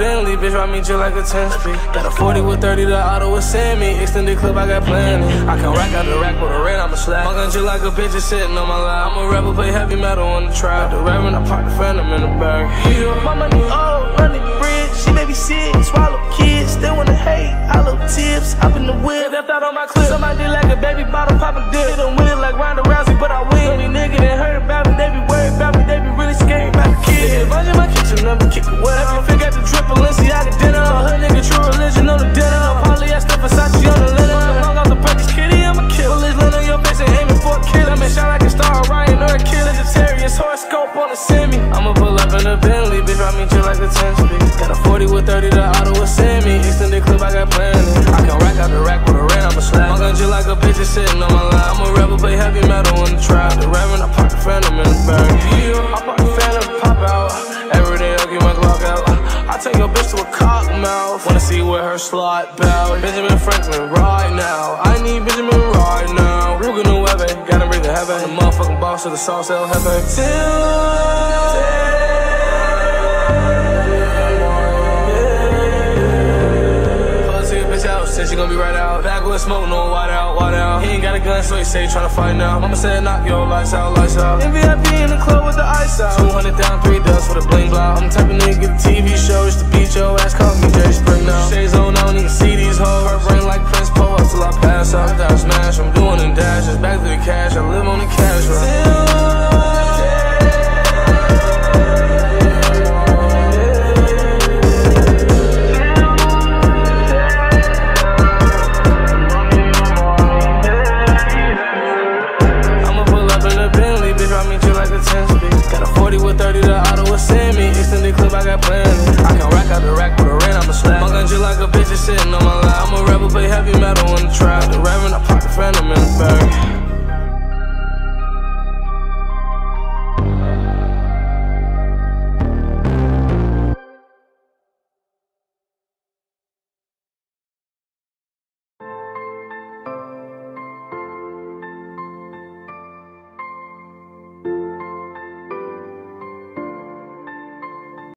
Bentley, bitch, I me you like a 10 speed. Got a 40 with 30, the auto send me. Extended clip, I got plenty. I can rack out the rack with a red, I'm a slap. Fucking you like a bitch is sitting on my lap. I'm a rebel, play heavy metal on the track. The reverend, I park the phantom in the bag. Yeah, my money old, running bridge. She baby sick, swallow kids. They wanna hate, I love tips. Hop in the whip, left out on my clip. Somebody like a baby bottle, pop a dip. Hit them with it like Ronda Rousey, on the semi. I'ma pull up in a Bentley, bitch, I meet you like a 10 speed. Got a 40 with 30, the auto will send me. Extended clip, I got plenty. I can rack out the rack with a red, I'm a slap. Fucking you like a bitch is sitting on my lap. I'm a rebel, play heavy metal in the trap. The reverend, I park the phantom in the bag. Yeah, I park the phantom, pop out. Every day I get my Glock out. I take your bitch to a cock mouth. Wanna see where her slot bow. Benjamin Franklin right now. I need Benjamin motherfucking boss of the sauce, El Jefe. Till out, said she gon' be right out. Backwoods smoke, no white out, white out. He ain't got a gun, so he say he tryna fight now. Mama said knock your lights out, lights out. VIP in the club with the ice out. 200 down, three dust for the bling block. I'm the type of nigga a TV show just to beat your ass. Call me Jerry A 10 speed. Got a 40 with 30, the auto will send me. Extended clip, I got plenty.